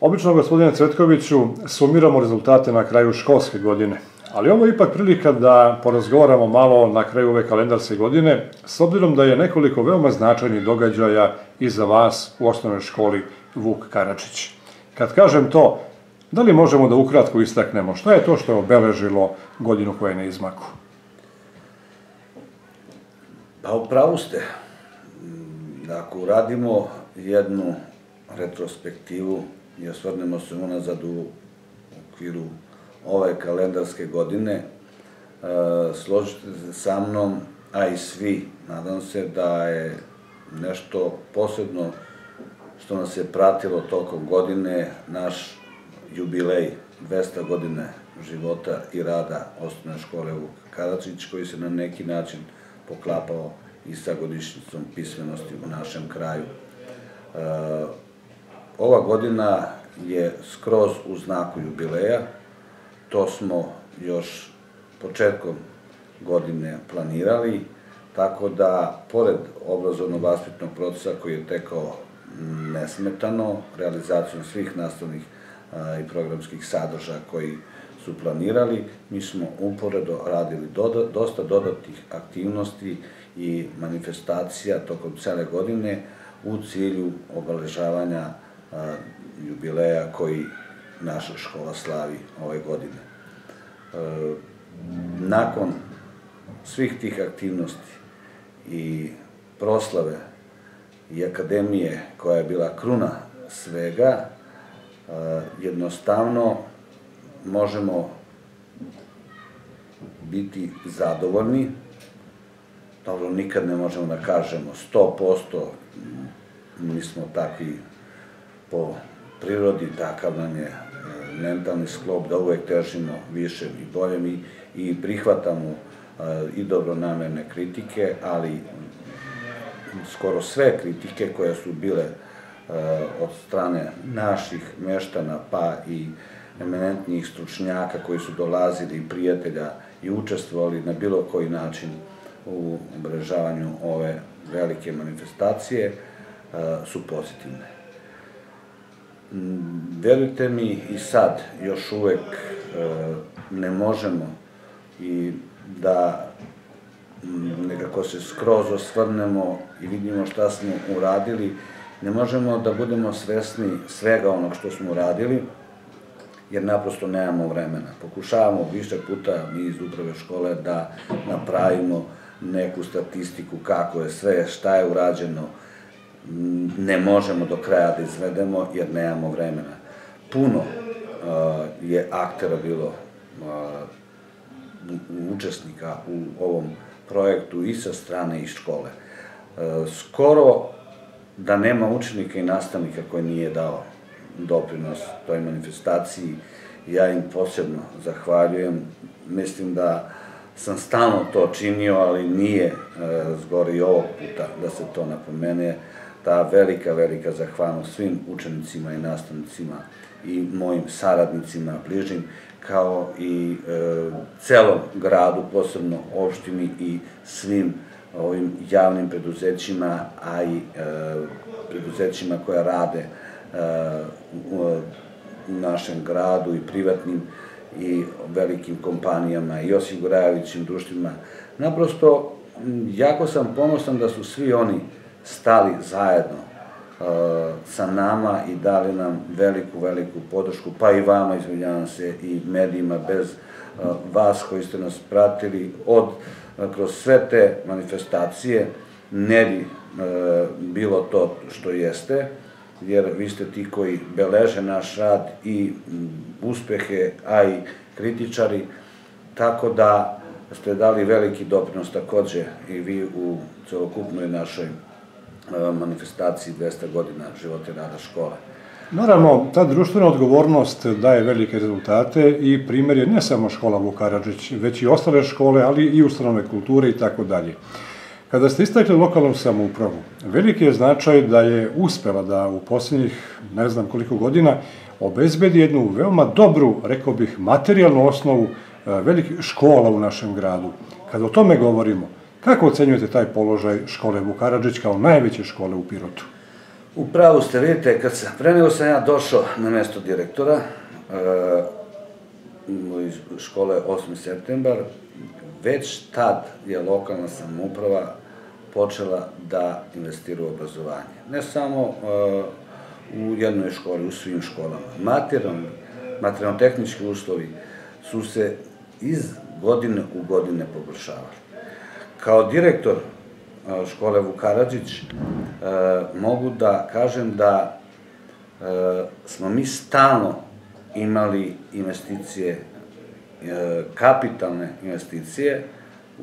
Obično, gospodine Cvetkoviću, sumiramo rezultate na kraju školske godine, ali ovo je ipak prilika da porazgovaramo malo na kraju ove kalendarske godine, s obzirom da je nekoliko veoma značajnih događaja i za vas u osnovnoj školi Vuk Karadžić. Kad kažem to, da li možemo da ukratko istaknemo šta je to što je obeležilo godinu koja je na izmaku? Pa upravo ste. Ako uradimo jednu retrospektivu i osvrnemo se unazad u okviru ove kalendarske godine, e, složite se sa mnom, a i svi, nadam se da je nešto posebno što nas je pratilo tokom godine, naš jubilej 200 godine života i rada osnovne škole u Karačić, koji se na neki način poklapao i sa godišnjicom pismenosti u našem kraju. Ova godina je skroz u znaku jubileja, to smo još početkom godine planirali, tako da, pored obrazovno-vaspitnog procesa koji je tekao nesmetano, realizacijom svih nastavnih i programskih sadržaja koji su planirali, mi smo uporedo radili dosta dodatnih aktivnosti i manifestacija tokom cele godine u cilju obeležavanja jubileja koji naša škola slavi ove godine. E, nakon svih tih aktivnosti i proslave i akademije koja je bila kruna svega, e, jednostavno možemo biti zadovoljni, dobro, nikad ne možemo da kažemo 100%, mi smo takvi po prirodi, takav nam je e, mentalni sklop da uvek težimo više i boljem i, i prihvatamo e, i dobronamerne kritike, ali skoro sve kritike koje su bile e, od strane naših meštana pa i eminentnijih stručnjaka koji su dolazili i prijatelja i učestvovali na bilo koji način u obrežavanju ove velike manifestacije su pozitivne. Verujte mi i sad još uvek e, ne možemo i da nekako se skroz osvrnemo i vidimo šta smo uradili, ne možemo da budemo svesni svega onog što smo uradili, jer naprosto nemamo vremena. Pokušavamo više puta mi iz uprave škole da napravimo neku statistiku kako je sve, šta je urađeno, ne možemo do kraja da izvedemo jer nemamo vremena. Puno uh, je aktera bilo uh, učesnika u ovom projektu i sa strane i škole. Uh, skoro da nema učenika i nastavnika koji nije dao doprinos toj manifestaciji, ja im posebno zahvaljujem. Mislim da sam stalno to činio, ali nije zgore ovog puta da se to napomene ta velika, velika zahvalnost svim učenicima i nastavnicima i mojim saradnicima bližim, kao i e, celom gradu, posebno opštini i svim ovim javnim preduzećima, a i e, preduzećima koja rade e, u, našem gradu i privatnim i velikim kompanijama i osiguravajućim društvima. Naprosto, jako sam ponosan da su svi oni stali zajedno uh, sa nama i dali nam veliku, veliku podršku, pa i vama, izvinjavam se, i medijima, bez uh, vas koji ste nas pratili od, uh, kroz sve te manifestacije, ne bi bilo to što jeste, jer vi ste ti koji beleže naš rad i uspehe, a i kritičari, tako da ste dali veliki doprinos takođe i vi u celokupnoj našoj manifestaciji 200 godina života i rada škole. Naravno, ta društvena odgovornost daje velike rezultate i primjer je ne samo škola Vukaradžić, već i ostale škole, ali i ustanove kulture i tako dalje. Kada ste istakli lokalnu samoupravu, veliki je značaj da je uspela da u posljednjih ne znam koliko godina obezbedi jednu veoma dobru, rekao bih, materijalnu osnovu velikih škola u našem gradu. Kada o tome govorimo, Kako ocenjujete taj položaj škole Vukaradžić kao najveće škole u Pirotu? U pravu ste, vidite, kad sam, pre nego sam ja došao na mesto direktora e, iz škole 8. septembar, već tad je lokalna samouprava počela da investira u obrazovanje. Ne samo e, u jednoj školi, u svim školama. Materijalno, materijalno-tehnički uslovi su se iz godine u godine poboljšavali. Kao direktor škole Vukarađić mogu da kažem da smo mi stalno imali investicije, kapitalne investicije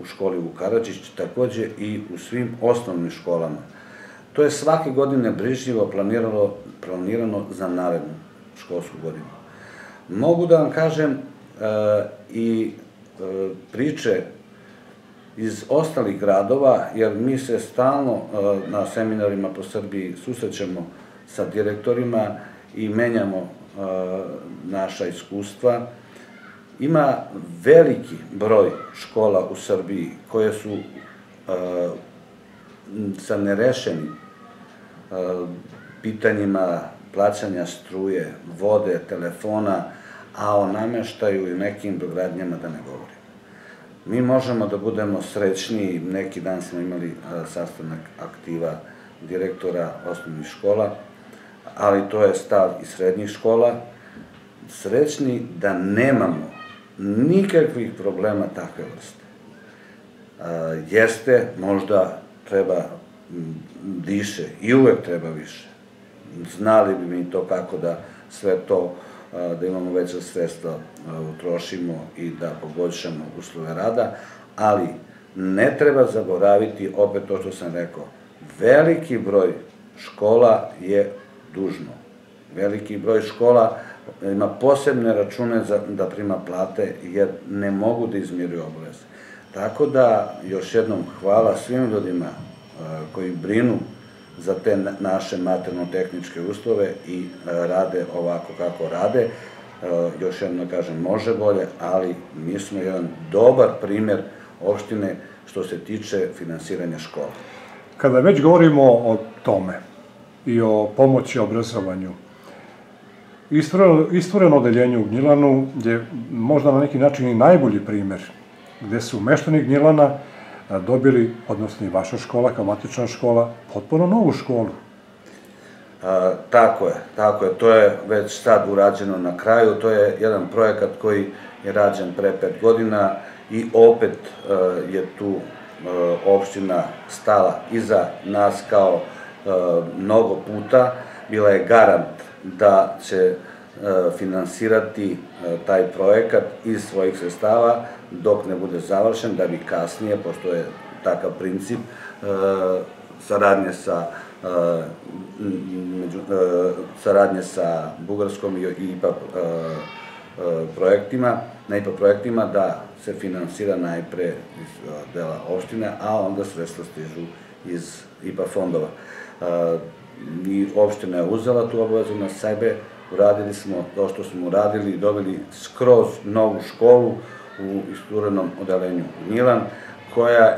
u školi Vukarađić, takođe i u svim osnovnim školama. To je svake godine brižljivo planirano za narednu školsku godinu. Mogu da vam kažem i priče iz ostalih gradova, jer mi se stalno e, na seminarima po Srbiji susrećemo sa direktorima i menjamo e, naša iskustva. Ima veliki broj škola u Srbiji koje su e, sa nerešenim pitanjima plaćanja struje, vode, telefona, a o nameštaju i nekim dogradnjama da ne govorim. Mi možemo da budemo srećni, neki dan smo imali sastanak aktiva direktora osnovnih škola, ali to je stav i srednjih škola, srećni da nemamo nikakvih problema takve vrste. Jeste, možda treba više i uvek treba više. Znali bi mi to kako da sve to da imamo veća sredstva utrošimo i da poboljšamo uslove rada, ali ne treba zaboraviti opet to što sam rekao, veliki broj škola je dužno. Veliki broj škola ima posebne račune za, da prima plate, jer ne mogu da izmiruju obaveze. Tako da, još jednom, hvala svim ljudima koji brinu za te naše materno-tehničke uslove i e, rade ovako kako rade. E, još jedno da kažem, može bolje, ali mi smo jedan dobar primer opštine što se tiče finansiranja škola. Kada već govorimo o tome i o pomoći obrazovanju, istvoreno odeljenje u Gnjilanu je možda na neki način i najbolji primer, gde su meštani Gnjilana dobili, odnosno i vaša škola kao matična škola, potpuno novu školu. A, tako je, tako je. To je već sad urađeno na kraju. To je jedan projekat koji je rađen pre pet godina i opet a, je tu a, opština stala iza nas kao a, mnogo puta. Bila je garant da će finansirati taj projekat iz svojih sredstava dok ne bude završen, da bi kasnije, pošto je takav princip, saradnje sa među, saradnje sa Bugarskom i IPA projektima, na IPA projektima da se finansira najpre iz dela opštine, a onda sredstva stižu iz IPA fondova. I opština je uzela tu obavezu na sebe, uradili smo to što smo uradili i dobili skroz novu školu u isturenom odelenju Milan, koja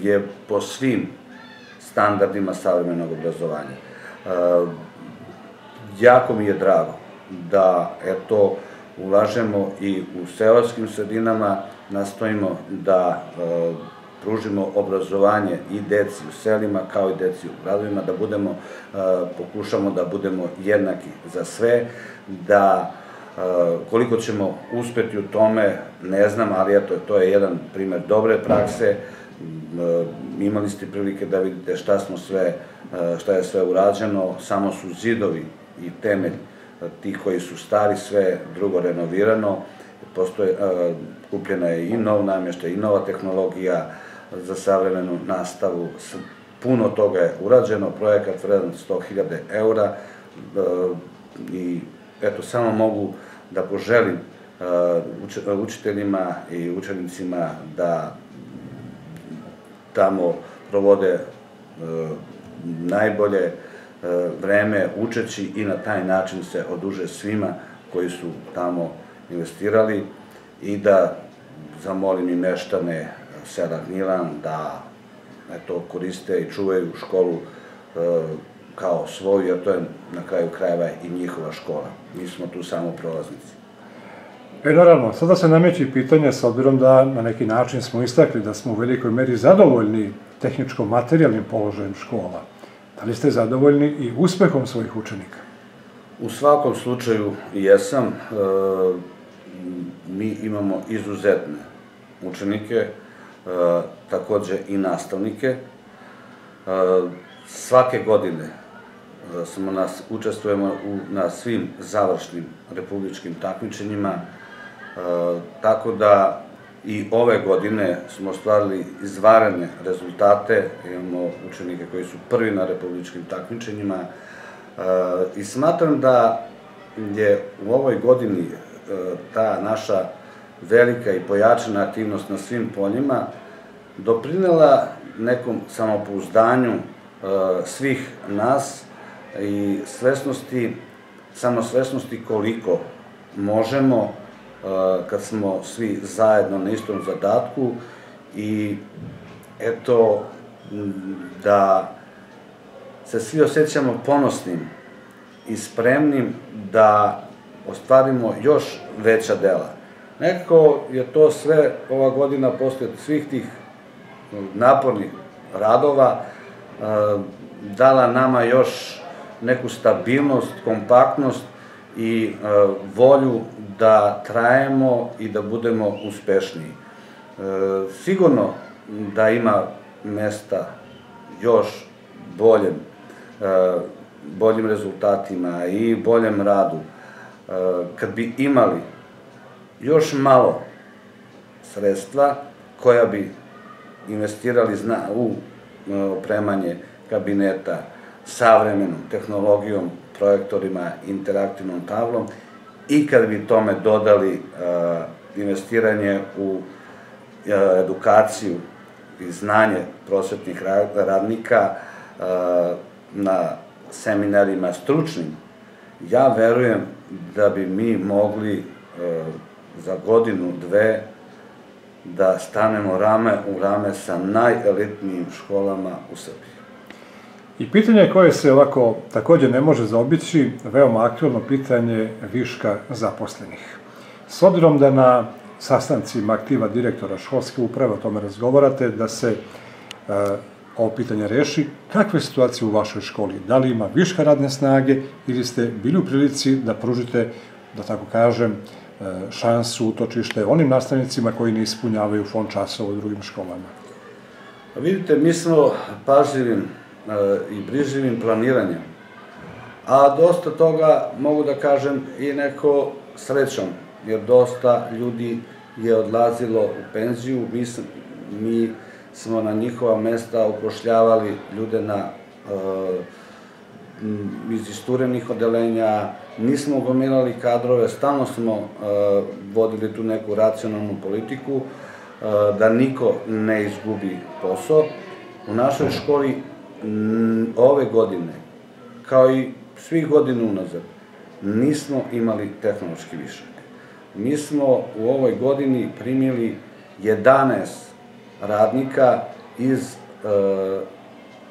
je po svim standardima savremenog obrazovanja. Jako mi je drago da eto, ulažemo i u seoskim sredinama, nastojimo da pružimo obrazovanje i deci u selima kao i deci u gradovima, da budemo, e, pokušamo da budemo jednaki za sve, da e, koliko ćemo uspeti u tome, ne znam, ali eto, to je jedan primer dobre prakse, e, imali ste prilike da vidite šta smo sve, šta je sve urađeno, samo su zidovi i temelj ti koji su stari, sve drugo renovirano, postoje, kupljena je i nov namještaj, i nova tehnologija, za savremenu nastavu. Puno toga je urađeno, projekat vredan 100.000 eura e, i eto, samo mogu da poželim e, učiteljima i učenicima da tamo provode e, najbolje vreme učeći i na taj način se oduže svima koji su tamo investirali i da zamolim i meštane sela Milan da eto, koriste i čuvaju školu kao svoju, jer to je na kraju krajeva i njihova škola. Mi smo tu samo prolaznici. E, naravno, sada se nameći pitanje, s obzirom da na neki način smo istakli da smo u velikoj meri zadovoljni tehničko-materijalnim položajem škola. Da li ste zadovoljni i uspehom svojih učenika? U svakom slučaju jesam. E, mi imamo izuzetne učenike, e, takođe i nastavnike. E, svake godine smo nas, učestvujemo u, na svim završnim republičkim takmičenjima, tako da i ove godine smo ostvarili izvarane rezultate, imamo učenike koji su prvi na republičkim takmičenjima i smatram da je u ovoj godini ta naša velika i pojačana aktivnost na svim poljima doprinela nekom samopouzdanju svih nas i svesnosti, samosvesnosti koliko možemo kad smo svi zajedno na istom zadatku i eto da se svi osjećamo ponosnim i spremnim da ostvarimo još veća dela. Nekako je to sve ova godina posle svih tih napornih radova dala nama još neku stabilnost, kompaktnost i e, volju da trajemo i da budemo uspešniji. E, sigurno da ima mesta još boljem, e, boljim rezultatima i boljem radu. Kad bi imali još malo sredstva koja bi investirali u opremanje kabineta savremenom tehnologijom projektorima, interaktivnom tablom i kad bi tome dodali uh, investiranje u uh, edukaciju i znanje prosvetnih radnika na seminarima stručnim, ja verujem da bi mi mogli za godinu, dve, da stanemo rame u rame sa najelitnijim školama u Srbiji. I pitanje koje se ovako takođe ne može zaobići, veoma aktualno pitanje viška zaposlenih. S obzirom da na sastancima aktiva direktora školske uprave o tome razgovarate, da se e, ovo pitanje reši, kakve situacije u vašoj školi? Da li ima viška radne snage ili ste bili u prilici da pružite, da tako kažem, šansu, utočište onim nastavnicima koji ne ispunjavaju fond časova u drugim školama? Pa vidite, mi smo pažljivim i briživim planiranjem. A dosta toga, mogu da kažem, i neko srećom, jer dosta ljudi je odlazilo u penziju, mi, smo na njihova mesta uprošljavali ljude na iz isturenih odelenja, nismo gomilali kadrove, stalno smo vodili tu neku racionalnu politiku, da niko ne izgubi posao. U našoj školi ove godine, kao i svih godina unazad, nismo imali tehnološki višak. Mi smo u ovoj godini primili 11 radnika iz e,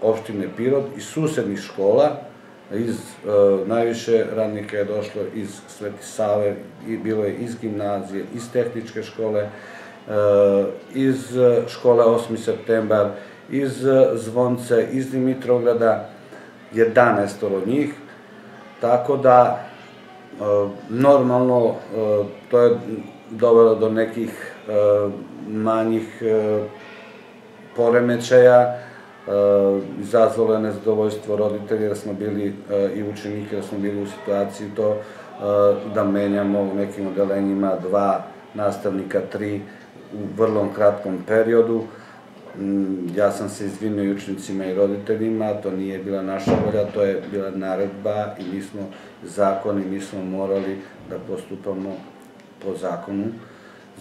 opštine Pirot, iz susednih škola, iz, e, najviše radnika je došlo iz Sveti Save, i bilo je iz gimnazije, iz tehničke škole, e, iz škole 8. septembar, iz Zvonce, iz Dimitrograda, 11 od njih, tako da e, normalno to je dovelo do nekih manjih poremećaja, izazvalo je nezadovoljstvo roditelja jer smo bili i učenike, jer smo bili u situaciji to da menjamo u nekim odelenjima dva nastavnika, tri u vrlo kratkom periodu. Mm, ja sam se izvinio i učenicima i roditeljima, to nije bila naša volja, to je bila naredba i mi smo zakoni, mi smo morali da postupamo po zakonu,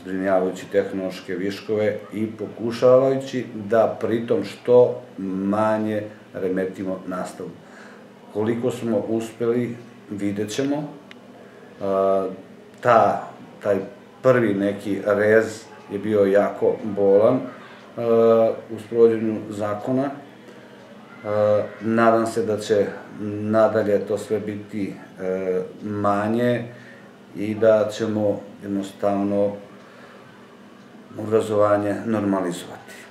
zbrinjavajući tehnološke viškove i pokušavajući da pritom što manje remetimo nastavu. Koliko smo uspeli, vidjet ćemo. Ta, taj prvi neki rez je bio jako bolan, u sprovođenju zakona nadam se da će nadalje to sve biti manje i da ćemo jednostavno obrazovanje normalizovati.